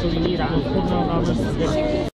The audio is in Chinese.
手机了，不知道他们几个。